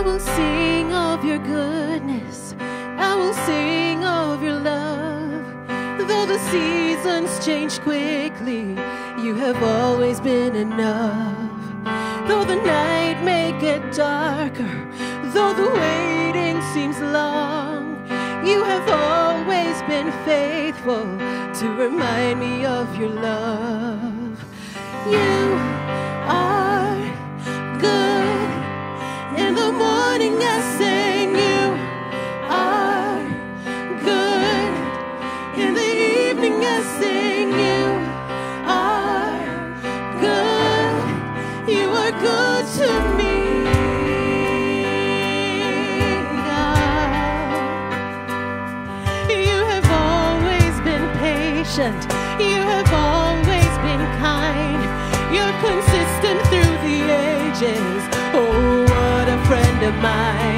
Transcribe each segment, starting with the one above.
I will sing of your goodness. I will sing of your love. Though the seasons change quickly, you have always been enough. Though the night may get darker, though the waiting seems long, you have always been faithful to remind me of your love. You patient. You have always been kind. You're consistent through the ages. Oh, what a friend of mine.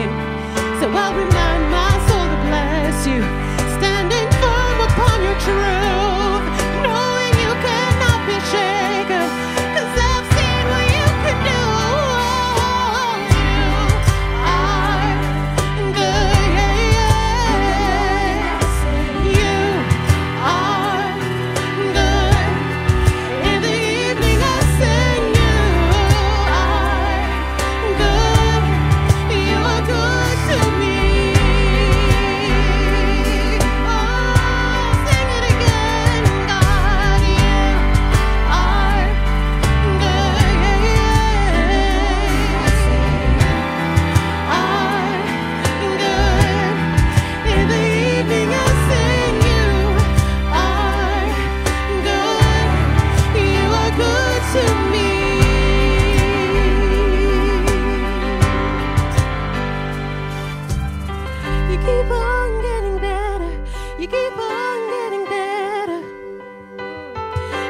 You keep on getting better.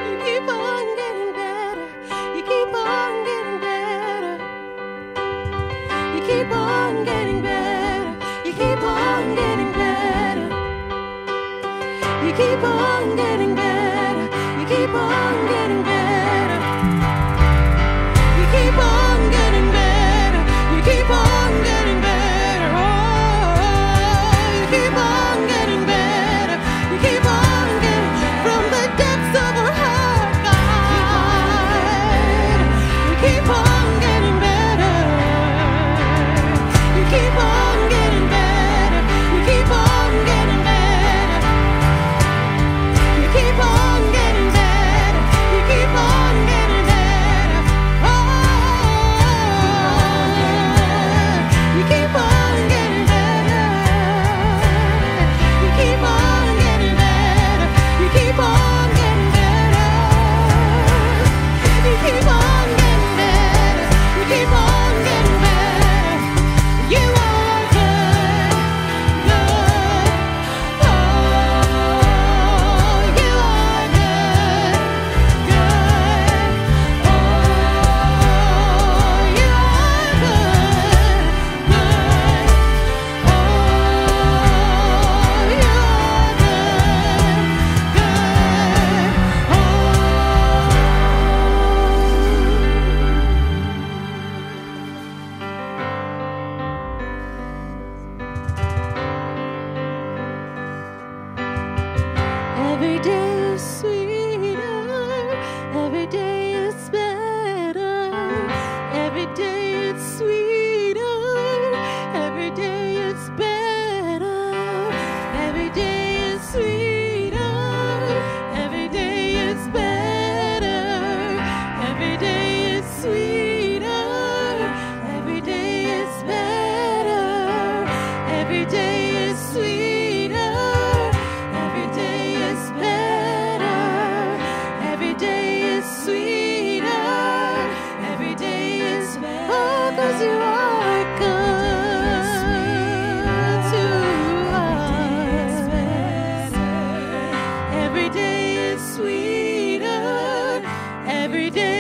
You keep on getting better. You keep on getting better. You keep on getting better. You keep on getting better. You keep on getting Every day is sweeter, every day is better, every day is sweeter, every day. every day.